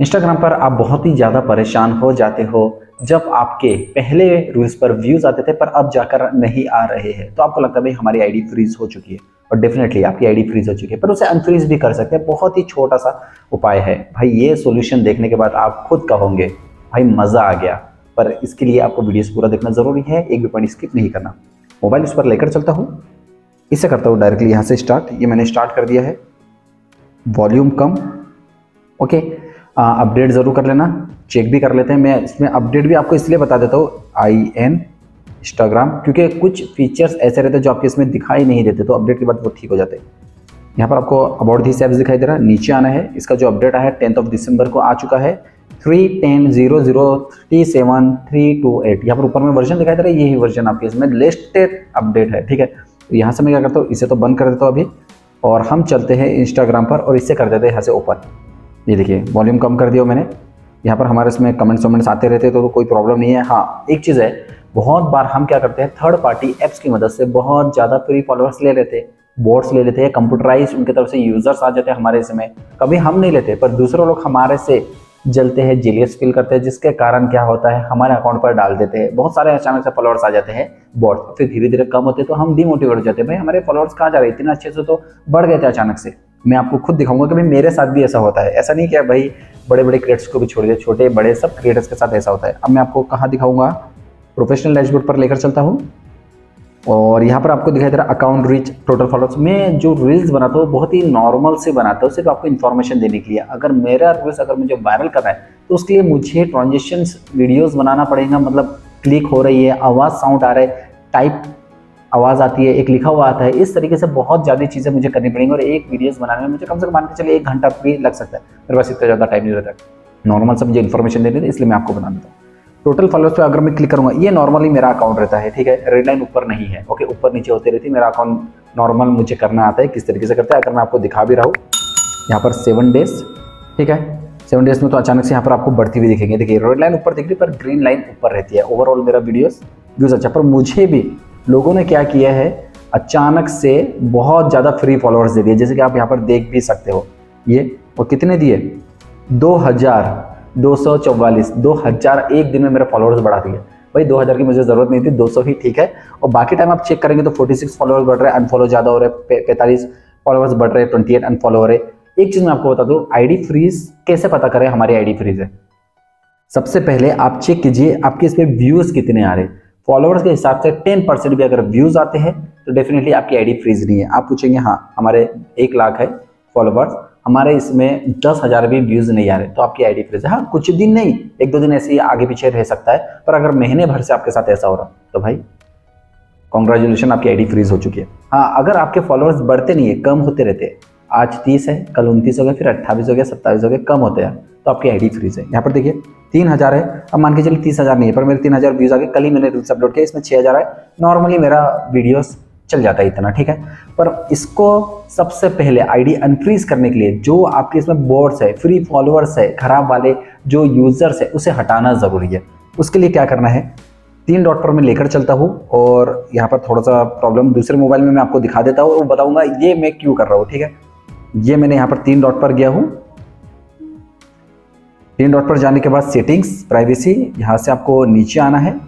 Instagram पर आप बहुत ही ज़्यादा परेशान हो जाते हो जब आपके पहले रील्स पर व्यूज़ आते थे, पर अब जाकर नहीं आ रहे हैं। तो आपको लगता है, भाई, हमारी आईडी फ्रीज हो चुकी है। और डेफिनेटली आपकी आईडी फ्रीज हो चुकी है। पर उसे अनफ्रीज भी कर सकते हैं। बहुत ही छोटा सा उपाय है। भाई, ये सोल्यूशन देखने के बाद आप खुद कहोगे, भाई, मज़ा आ गया। पर इसके लिए आपको वीडियोस पूरा देखना ज़रूरी है। एक भी पॉइंट स्किप नहीं करना। मोबाइल उस पर लेकर चलता हूँ। इसे करता हूँ डायरेक्टली यहाँ से स्टार्ट ये मैंने स्टार्ट कर दिया है। वॉल्यूम कम। ओके अपडेट ज़रूर कर लेना चेक भी कर लेते हैं। मैं इसमें अपडेट भी आपको इसलिए बता देता हूँ आई एन इंस्टाग्राम क्योंकि कुछ फीचर्स ऐसे रहते हैं जो आपके इसमें दिखाई नहीं देते तो अपडेट के बाद वो ठीक हो जाते हैं। यहाँ पर आपको अबाउट दिस एप्स दिखाई दे रहा है, नीचे आना है। इसका जो अपडेट आया है टेंथ ऑफ़ दिसंबर को आ चुका है। Three ten zero zero three seven three two eight यहाँ पर ऊपर में वर्जन दिखाई दे रहा है, यही वर्जन आपके इसमें लेटेस्ट अपडेट है, ठीक है? तो यहाँ से मैं क्या करता हूँ, इसे तो बंद कर देता हूँ अभी। और हम चलते हैं इंस्टाग्राम पर और इससे कर देते हैं यहाँ से ओपन ये देखिए वॉल्यूम कम कर दिया मैंने। यहाँ पर हमारे इसमें कमेंट्स वमेंट्स आते रहते तो, तो कोई प्रॉब्लम नहीं है। हाँ एक चीज़ है बहुत बार हम क्या करते हैं थर्ड पार्टी एप्स की मदद से बहुत ज़्यादा फ्री फॉलोअर्स ले लेते हैं बोर्ड्स ले लेते हैं कंप्यूटराइज उनकी तरफ़ से यूज़र्स आ जाते हैं हमारे इसमें। कभी हम नहीं लेते पर दूसरे लोग हमारे से जलते हैं जेलियस फील करते हैं जिसके कारण क्या होता है हमारे अकाउंट पर डाल देते हैं। बहुत सारे अचानक से फॉलोअर्स आ जाते हैं बोर्ड फिर धीरे धीरे कम होते तो हम डिमोटिवेट हो जाते हैं भाई हमारे फॉलोअर्स कहाँ जा रहे हैं? इतना अच्छे से तो बढ़ गए थे अचानक से। मैं आपको खुद दिखाऊँगा कि भाई मेरे साथ भी ऐसा होता है। ऐसा नहीं कि भाई बड़े बड़े क्रिएटर्स को भी छोड़ दिया, छोटे, बड़े, सब क्रिएटर्स के साथ ऐसा होता है। अब मैं आपको कहाँ दिखाऊँगा? प्रोफेशनल डैशबोर्ड पर लेकर चलता हूँ। और यहाँ पर आपको दिखाई दे रहा अकाउंट रीच टोटल फॉलोअर्स मैं जो रील्स बनाता हूँ, बहुत ही नॉर्मल से बनाता हूँ, सिर्फ़ आपको इन्फॉर्मेशन देने के लिए। अगर मेरा रील्स अगर मुझे वायरल करना है तो उसके लिए मुझे ट्रांजेक्शन वीडियोज़ बनाना पड़ेगा। मतलब क्लिक हो रही है, आवाज़ साउंड आ रहा है टाइप आवाज़ आती है, एक लिखा हुआ आता है, इस तरीके से बहुत ज़्यादा चीज़ें मुझे करनी पड़ेंगी और एक वीडियोस बनाने में मुझे कम से कम मान के चलिए एक घंटा भी लग सकता है, मेरे पास इतना ज़्यादा टाइम नहीं रहता। नॉर्मल से मुझे इन्फॉर्मेशन देनी इसलिए मैं आपको बना देता हूँ। टोटल फॉलोअर्स पे अगर मैं क्लिक करूँगा, ये नॉर्मली मेरा अकाउंट रहता है, ठीक है? रेड लाइन ऊपर नहीं है ओके ऊपर नीचे होती रहती है, मेरा अकाउंट नॉर्मल मुझे करना आता है, किस तरीके से करता है, अगर मैं आपको दिखा भी रहा हूँ। यहाँ पर सेवन डेज़ ठीक है? सेवन डेज़ में तो अचानक से यहाँ पर आपको बढ़ती हुई दिखेंगे। देखिए रेड लाइन ऊपर दिख रही पर ग्रीन लाइन ऊपर रहती है। ओवरऑल मेरा वीडियोस व्यूज़ अच्छा पर मुझे भी लोगों ने क्या किया है? अचानक से बहुत ज़्यादा फ्री फॉलोअर्स दे दिए। जैसे कि आप यहाँ पर देख भी सकते हो। ये, और कितने दिए? दो हज़ार दो सौ चौवालीस। दो हज़ार एक दिन में मेरे फॉलोअर्स बढ़ा दिए। भाई, दो हज़ार की मुझे ज़रूरत नहीं थी, दो सौ ही ठीक है। और बाकी टाइम आप चेक करेंगे तो फोर्टी सिक्स फॉलोअर्स बढ़ रहे हैं अनफॉलो ज़्यादा हो रहे हैं पैंतालीस फॉलोअर्स बढ़ रहे हैं ट्वेंटी एट अनफॉलो हो रहे एक चीज़ मैं आपको बता दूँ आई फ्रीज कैसे पता करें हमारी आईडी फ्रीज है? सबसे पहले आप चेक कीजिए आपके इस पर व्यूज़ कितने आ रहे हैं। फॉलोअर्स के हिसाब से टेन परसेंट भी अगर व्यूज़ आते हैं तो डेफिनेटली आपकी आईडी फ्रीज नहीं है। आप पूछेंगे हाँ हमारे एक लाख है फॉलोवर्स हमारे इसमें दस हज़ार भी व्यूज़ नहीं आ रहे तो आपकी आईडी फ्रीज है। हाँ कुछ दिन नहीं, एक दो दिन ऐसे ही आगे पीछे रह सकता है, पर अगर महीने भर से आपके साथ ऐसा हो रहा तो भाई कॉन्ग्रेचुलेशन आपकी आईडी फ्रीज हो चुकी है। हाँ अगर आपके फॉलोअर्स बढ़ते नहीं है, कम होते रहते आज तीस है, कल उनतीस हो गया, फिर अट्ठाईस हो गया सत्ताईस हो गया, कम होते हैं। तो आपकी आईडी फ्रीज है। यहाँ पर देखिए, तीन हज़ार है। अब मान के चलिए तीस हज़ार नहीं है, पर मेरे तीन हज़ार व्यूज़ आ गए। कल ही मैंने रील्स अपलोड किया, इसमें छः हज़ार है नॉर्मली मेरा वीडियोस चल जाता है इतना, ठीक है? पर इसको सबसे पहले आईडी अनफ्रीज करने के लिए जो आपके इसमें बोर्ड्स है फ्री फॉलोअर्स है, खराब वाले जो यूज़र्स है, उसे हटाना ज़रूरी है। उसके लिए क्या करना है? तीन डॉट पर मैं लेकर चलता हूँ और यहाँ पर थोड़ा सा प्रॉब्लम दूसरे मोबाइल में मैं आपको दिखा देता हूँ और बताऊँगा, ये मैं क्यों कर रहा हूँ? ठीक है? ये मैंने यहाँ पर तीन डॉट पर गया हूँ। तीन डॉट पर जाने के बाद सेटिंग्स प्राइवेसी यहाँ से आपको नीचे आना है।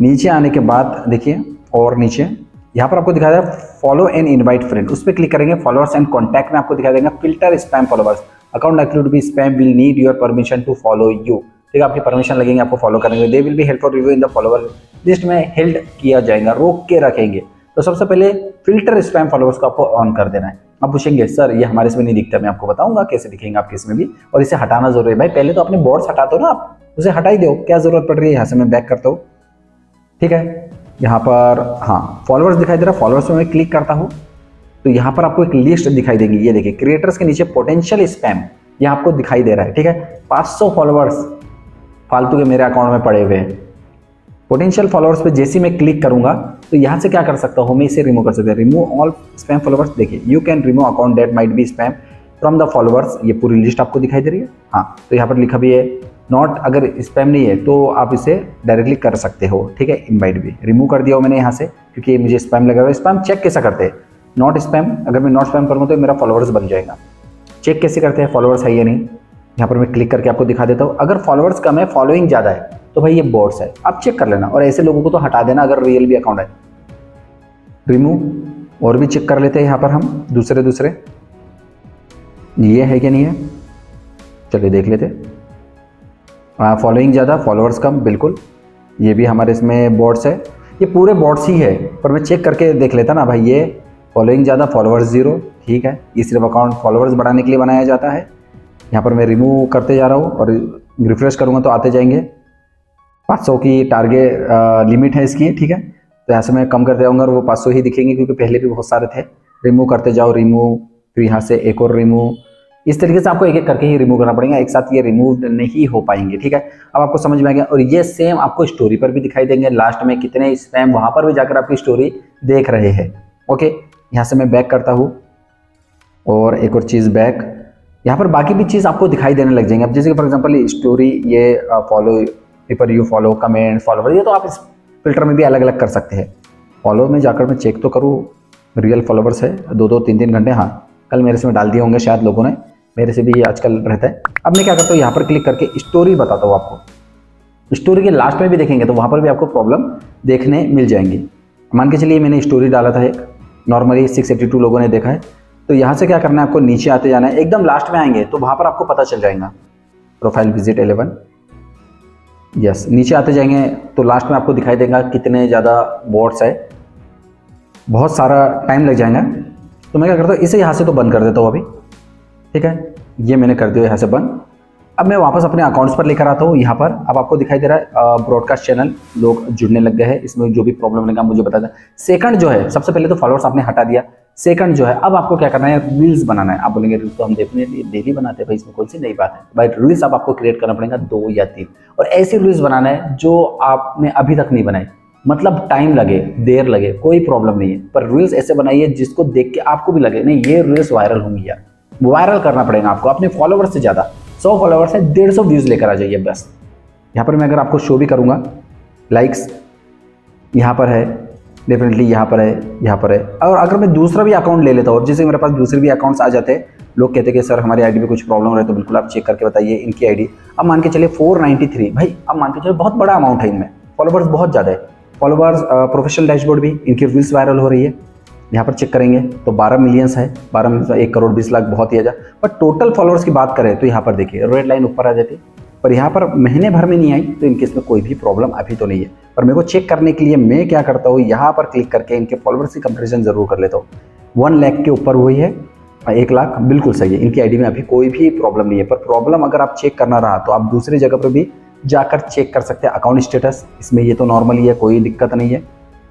नीचे आने के बाद देखिए, और नीचे। यहाँ पर आपको दिखा देगा फॉलो एंड इनवाइट फ्रेंड उस पर क्लिक करेंगे फॉलोअर्स एंड कॉन्टैक्ट में आपको दिखा देगा filter spam followers account exclude भी spam will need your permission to follow you ठीक है, आपकी परमिशन लगेंगे, आपको फॉलो करेंगे they will be help for review in the follower list में हेल्ड किया जाएगा, रोक के रखेंगे। तो सबसे पहले फ़िल्टर स्पैम फॉलोअर्स को आपको ऑन कर देना है। आप पूछेंगे, सर, ये हमारे इसमें नहीं दिखता, मैं आपको बताऊँगा कैसे दिखेंगे आपके इसमें भी। और इसे हटाना ज़रूरी है। भाई, पहले तो अपने बोर्ड्स हटा दो ना आप, उसे हटा ही दो। क्या ज़रूरत पड़ रही है यहाँ से मैं बैक करता हूँ? ठीक है? यहाँ पर हाँ फॉलोअर्स दिखाई दे रहा फॉलोअर्स में मैं क्लिक करता हूँ तो यहाँ पर आपको एक लिस्ट दिखाई देगी। ये देखिए क्रिएटर्स के नीचे पोटेंशियल स्पैम ये आपको दिखाई दे रहा है। ठीक है? 500 फॉलोअर्स फालतू के मेरे अकाउंट में पड़े हुए हैं। पोटेंशियल फॉलोअर्स पे जैसे मैं क्लिक करूँगा तो यहाँ से क्या कर सकता हूँ? मैं इसे रिमूव कर सकता हूँ। रिमूव ऑल स्पैम फॉलोवर्स देखिए you can remove account that might be spam from the followers ये पूरी लिस्ट आपको दिखाई दे रही है? हाँ तो यहाँ पर लिखा भी है नॉट अगर स्पैम नहीं है तो आप इसे डायरेक्टली कर सकते हो, ठीक है? इनवाइट भी। रिमूव कर दिया हो मैंने यहाँ से, क्योंकि मुझे स्पैम लगा हुआ है। स्पैम चेक कैसा करते हैं? नॉट स्पैम अगर मैं नॉट स्पैम करूँ तो मेरा फॉलोअर्स बन जाएगा। चेक कैसे करते हैं? फॉलोअर्स है या नहीं? यहाँ पर मैं क्लिक करके आपको दिखा देता हूँ। अगर फॉलोअर्स कम है फॉलोइंग ज़्यादा है तो भाई ये बोर्ड्स है। आप चेक कर लेना और ऐसे लोगों को तो हटा देना अगर रियल भी अकाउंट है। रिमूव और भी चेक कर लेते हैं यहाँ पर हम, दूसरे दूसरे। ये है कि नहीं है? चलिए देख लेते। फॉलोइंग ज़्यादा फॉलोअर्स कम, बिल्कुल। ये भी हमारे इसमें बोर्ड्स है। ये पूरे बोर्ड्स ही है, पर मैं चेक करके देख लेता ना भाई, ये फॉलोइंग ज़्यादा फॉलोअर्स ज़ीरो ठीक है। ये सिर्फ़ अकाउंट फॉलोअर्स बढ़ाने के लिए बनाया जाता है। यहाँ पर मैं रिमूव करते जा रहा हूँ और रिफ्रेश करूँगा तो आते जाएँगे। 500 की टारगेट लिमिट है इसकी, ठीक है? तो यहाँ से मैं कम करते जाऊँगा और वो 500 ही दिखेंगे क्योंकि पहले भी बहुत सारे थे। रिमूव करते जाओ रिमूव फिर यहाँ से एक और रिमूव इस तरीके से आपको एक एक करके ही रिमूव करना पड़ेगा, एक साथ ये रिमूव नहीं हो पाएँगे, ठीक है? अब आपको समझ में आ गया, और ये सेम आपको स्टोरी पर भी दिखाई देंगे लास्ट में कितने स्पैम वहाँ पर भी जाकर आपकी स्टोरी देख रहे हैं ओके यहाँ से मैं बैक करता हूँ, और एक और चीज़ बैक यहाँ पर बाकी भी चीज़ आपको दिखाई देने लग जाएँगे। अब जैसे फॉर एग्ज़ाम्पल स्टोरी ये follow paper you follow, comment follower ये तो आप इस फ़िल्टर में भी अलग अलग कर सकते हैं। फॉलो में जाकर मैं चेक तो करूँ रियल फॉलोवर्स है दो दो तीन तीन घंटे हाँ कल मेरे से में डाल दिए होंगे शायद लोगों ने, मेरे से भी ये आजकल रहता है। अब मैं क्या करता हूँ, यहाँ पर क्लिक करके स्टोरी बताता हूँ आपको। स्टोरी के लास्ट में भी देखेंगे तो वहाँ पर भी आपको प्रॉब्लम देखने मिल जाएँगी। मान के चलिए मैंने स्टोरी डाला था एक नॉर्मली सिक्स एटी टू लोगों ने देखा है। तो यहाँ से क्या करना है, आपको नीचे आते जाना है, एकदम लास्ट में आएँगे तो वहाँ पर आपको पता चल जाएगा। प्रोफ़ाइल विज़िट एलेवन यस नीचे आते जाएँगे तो लास्ट में आपको दिखाई देगा कितने ज़्यादा बोर्ड्स है। बहुत सारा टाइम लग जाएगा। तो मैं क्या करता हूँ, इसे यहाँ से तो बंद कर देता हूँ अभी। ठीक है? ये मैंने कर दिया, यहाँ से बंद। अब मैं वापस अपने अकाउंट्स पर लेकर आता हूँ, यहाँ पर। अब आपको दिखाई दे रहा है ब्रॉडकास्ट चैनल लोग जुड़ने लग गए हैं। इसमें जो भी प्रॉब्लम लगा मुझे बता दें सेकंड जो है, सबसे पहले तो फॉलोअर्स आपने हटा दिया। सेकंड जो है, अब आपको क्या करना है? रील्स बनाना है। आप बोलेंगे रील्स तो हम डेफिनेटली डेली बनाते हैं भाई, इसमें कौन सी नई बात है? भाई रील्स अब आपको क्रिएट करना पड़ेगा दो या तीन। और ऐसी रील्स बनाना है जो आपने अभी तक नहीं बनाई मतलब टाइम लगे, देर लगे, कोई प्रॉब्लम नहीं है। पर रील्स ऐसे बनाइए जिसको देख के आपको भी लगे, नहीं, ये रील्स वायरल होंगी यार। वायरल करना पड़ेगा आपको। अपने फॉलोवर्स से ज़्यादा। सौ फॉलोवर्स है, डेढ़ सौ व्यूज़ लेकर आ जाइए बस। यहाँ पर मैं अगर आपको शो भी करूँगा लाइक्स यहाँ पर है। डेफिनेटली यहाँ पर है, यहाँ पर है। और अगर मैं दूसरा भी अकाउंट ले लेता हूँ जैसे मेरे पास दूसरे भी अकाउंट्स आ जाते हैं, लोग कहते हैं कि, सर, हमारी आईडी में कुछ प्रॉब्लम रहे तो बिल्कुल आप चेक करके बताइए इनकी आईडी अब मान के चलिए 493 भाई, अब मान के चलिए बहुत बड़ा अमाउंट है इनमें। फॉलोवर्स बहुत ज़्यादा है। फॉलोवर्स प्रोफेशनल डैशबोर्ड भी, इनकी रील्स वायरल हो रही है। यहाँ पर चेक करेंगे तो 12 मिलियंस है 12 मिलियंस एक करोड़ 20 लाख बहुत ही ज़्यादा। बट टोटल फॉलोअर्स की बात करें तो यहाँ पर देखिए रेड लाइन ऊपर आ जाती पर यहाँ पर महीने भर में नहीं आई तो इनके इसमें कोई भी प्रॉब्लम अभी तो नहीं है। पर मेरे को चेक करने के लिए मैं क्या करता हूँ, यहाँ पर क्लिक करके इनके फॉलोअर्स की कंपेरिजन ज़रूर कर लेता हूँ। वन लैख के ऊपर हुई है एक लाख, बिल्कुल सही है। इनकी आईडी में अभी कोई भी प्रॉब्लम नहीं है। पर प्रॉब्लम अगर आप चेक करना रहा तो आप दूसरी जगह पर भी जाकर चेक कर सकते हैं अकाउंट स्टेटस इसमें ये तो नॉर्मली है कोई दिक्कत नहीं है।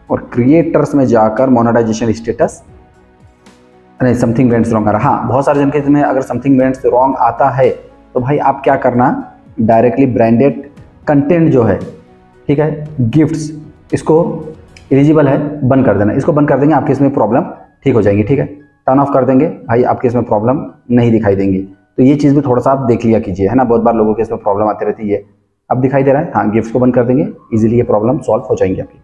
और क्रिएटर्स में जाकर मोनेटाइजेशन स्टेटस नहीं समथिंग वेंट्स रॉन्ग आ रहा हाँ बहुत सारे जन के इसमें अगर समथिंग वेंट्स रॉन्ग आता है तो भाई आप क्या करना डायरेक्टली ब्रांडेड कंटेंट जो है, ठीक है गिफ्ट्स इसको एलिजिबल है, बंद कर देना। इसको बंद कर देंगे, आपके इसमें प्रॉब्लम ठीक हो जाएगी, ठीक है? टर्न ऑफ़ कर देंगे, भाई, आपके इसमें प्रॉब्लम नहीं दिखाई देंगी। तो ये चीज़ भी थोड़ा सा आप देख लिया कीजिए, है ना? बहुत बार लोगों के इसमें प्रॉब्लम आती रहती है। अब दिखाई दे रहा है हाँ गिफ्ट्स को बंद कर देंगे इजीली ये प्रॉब्लम सॉल्व हो जाएँगे आपकी।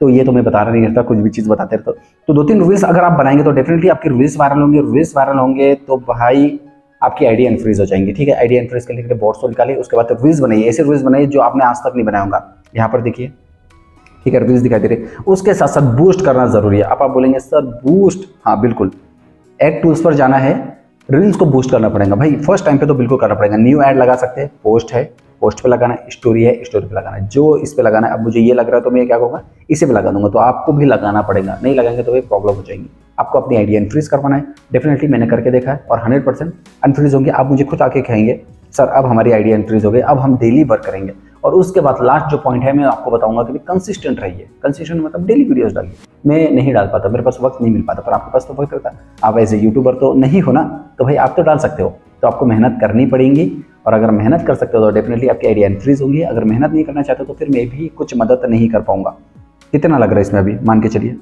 तो ये तो मैं बता रहा नहीं रहता, कुछ भी चीज़ बताते रहता तो दो तीन रील्स अगर आप बनाएँगे तो डेफिनेटली आपकी रील्स वायरल होंगे रील्स वायरल होंगे तो भाई आपकी आईडी अनफ्रीज हो जाएँगी, ठीक है? आईडी अनफ्रीज करने के लिए बोर्ड को निकालिए, उसके बाद रिल्स बनाइए, ऐसे रिल्स बनाइए जो आपने आज तक नहीं बनाया होगा। यहाँ पर देखिए, ठीक है रिल्स दिखाई दे रही उसके साथ साथ बूस्ट करना ज़रूरी है। आप आप बोलेंगे, सर बूस्ट हाँ बिल्कुल। एड टूल्स पर जाना है रील्स को बूस्ट करना पड़ेगा। भाई फ़र्स्ट टाइम पे तो बिल्कुल करना पड़ेगा। न्यू एड लगा सकते हैं पोस्ट है। पोस्ट पे लगाना है स्टोरी है, स्टोरी पे लगाना। है जो इस पे लगाना है, अब मुझे ये लग रहा है तो मैं क्या कहूँगा? इसे पे लगा दूँगा तो आपको भी लगाना पड़ेगा। नहीं लगाएँगे तो भाई प्रॉब्लम हो जाएगी। आपको अपनी आइडिया अनफ्रीज करवाना है। डेफिनेटली मैंने करके देखा है और हंड्रेड परसेंट अनफ्रीज होंगे। आप मुझे खुद आके कहेंगे, सर, अब हमारी आइडिया अनफ्रीज हो गई, अब हम डेली वर्क करेंगे। और उसके बाद लास्ट जो पॉइंट है, मैं आपको बताऊँगा कि कंसिस्टेंट रहिए। कंसिस्टेंट मतलब डेली वीडियोस डालिए। मैं नहीं डाल पाता, मेरे पास वक्त नहीं मिल पाता, पर आपके पास तो वक्त रहता। आप एज ए यूट्यूबर तो नहीं हो ना तो भाई आप तो डाल सकते हो। तो आपको मेहनत करनी पड़ेगी और अगर मेहनत कर सकते हो तो डेफिनेटली आपकी आइडिया इंक्रीज होगी। अगर मेहनत नहीं करना चाहते तो फिर मैं भी कुछ मदद नहीं कर पाऊँगा। कितना लग रहा है इसमें अभी? मान के चलिए।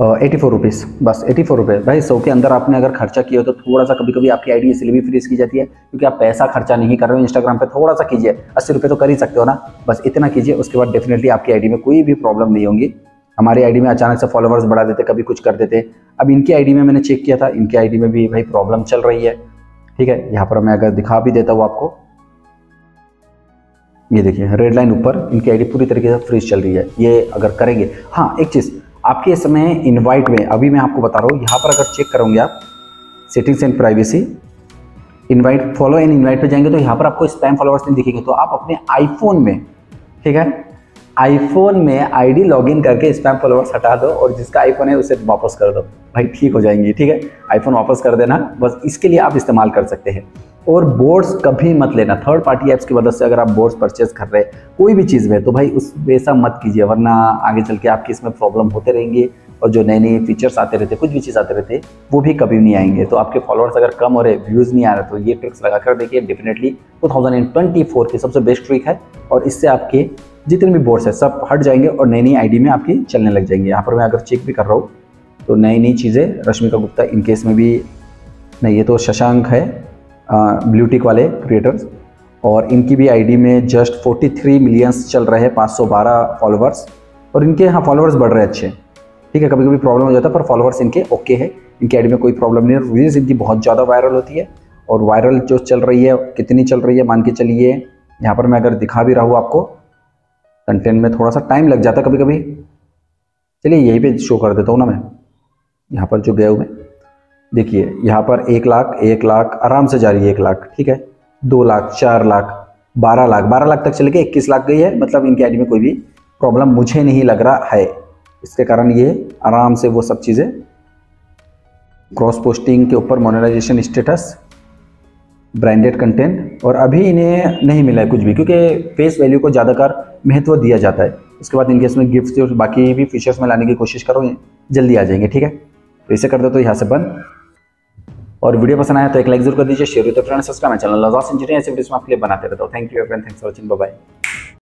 एटी फोर रुपीज़ बस एटी फोर रुपये भाई, सौ के अंदर आपने अगर खर्चा किया हो तो थोड़ा सा कभी कभी आपकी आईडी इसलिए भी फ्रीज की जाती है, क्योंकि आप पैसा खर्चा नहीं कर रहे हो। इंस्टाग्राम पे थोड़ा सा कीजिए। अस्सी रुपये तो कर ही सकते हो ना। बस इतना कीजिए, उसके बाद डेफिनेटली आपकी आईडी में कोई भी प्रॉब्लम नहीं होगी। हमारी आईडी में अचानक से फॉलोवर्स बढ़ा देते, कभी कुछ कर देते। अब इनकी आईडी में मैंने चेक किया था, इनकी आईडी में भी भाई प्रॉब्लम चल रही है। ठीक है, यहाँ पर मैं अगर दिखा भी देता हूँ आपको। ये देखिए रेड लाइन ऊपर, इनकी आईडी पूरी तरीके से फ्रीज चल रही है। ये अगर करेंगे हाँ एक चीज़, आपके समय इनवाइट में, अभी मैं आपको बता रहा हूँ, यहाँ पर अगर चेक करोगे आप settings and privacy invite follow and invite पे जाएँगे तो यहाँ पर आपको स्पैम फॉलोअर्स नहीं दिखेंगे। तो आप अपने आईफोन में, ठीक है आईफोन में आईडी लॉगिन करके स्पैम फॉलोअर्स हटा दो और जिसका आईफोन है उसे वापस कर दो। भाई, ठीक हो जाएँगे, ठीक है? आईफोन वापस कर देना, बस इसके लिए आप इस्तेमाल कर सकते हैं। और बोर्ड्स कभी मत लेना थर्ड पार्टी ऐप्स की मदद से अगर आप बोर्ड्स परचेज कर रहे हैं, कोई भी चीज़ में तो भाई उस वैसा मत कीजिए, वरना आगे चल के आपकी इसमें प्रॉब्लम होते रहेंगे और जो नए नए फीचर्स आते रहते, कुछ भी चीज़ आते रहते, वो भी कभी नहीं आएँगे। तो आपके फॉलोअर्स अगर कम हो रहे व्यूज़ नहीं आ रहे तो ये ट्रिक्स लगा कर देखिए डेफिनेटली टू थाउज़ेंड की सबसे बेस्ट ट्रिक है और इससे आपके जितने भी बोर्ड्स है, सब हट जाएँगे और नई नई आईडी में आपकी चलने लग जाएँगे। यहाँ पर मैं अगर चेक भी कर रहा हूँ तो नई नई चीज़ें रश्मिका गुप्ता इनकेस में भी, नहीं, ये तो शशांक है ब्लूटिक वाले क्रिएटर्स और इनकी भी आईडी में जस्ट 43 मिलियंस चल रहे हैं 512 फॉलोअर्स और इनके यहाँ फॉलोअर्स बढ़ रहे हैं अच्छे। ठीक है कभी कभी प्रॉब्लम हो जाता है, पर फॉलोअर्स इनके ओके है। इनकी आईडी में कोई प्रॉब्लम नहीं है। रील्स इनकी बहुत ज़्यादा वायरल होती है, और वायरल जो चल रही है, कितनी चल रही है, मान के चलिए, यहाँ पर मैं अगर दिखा भी रहा हूँ आपको कंटेंट में थोड़ा सा टाइम लग जाता कभी कभी चलिए, यही पे शो कर देता हूँ ना मैं। यहाँ पर जो गया हूँ मैं। देखिए, यहाँ पर एक लाख एक लाख, आराम से जा रही है एक लाख, ठीक है? दो लाख, चार लाख, बारह लाख बारह लाख तक चले गए, इक्कीस लाख गई है। मतलब इनकी आईडी में कोई भी प्रॉब्लम मुझे नहीं लग रहा है। इसके कारण ये आराम से वो सब चीज़ें क्रॉस पोस्टिंग के ऊपर मोनेटाइजेशन स्टेटस ब्रांडेड कंटेंट और अभी इन्हें नहीं मिला है कुछ भी, क्योंकि फेस वैल्यू को ज़्यादातर महत्व दिया जाता है। उसके बाद इनके इसमें गिफ्ट और बाकी भी फीचर्स में लाने की कोशिश करो जल्दी आ जाएँगे, ठीक है? तो इसे कर दो तो यहाँ से बंद। और वीडियो पसंद आया तो एक लाइक ज़रूर कर दीजिए शेयर तो friend subscribe channel loss engineer ऐसे वीडियो में आपके लिए बनाते रहता हूँ thank you friend thanks for watching bye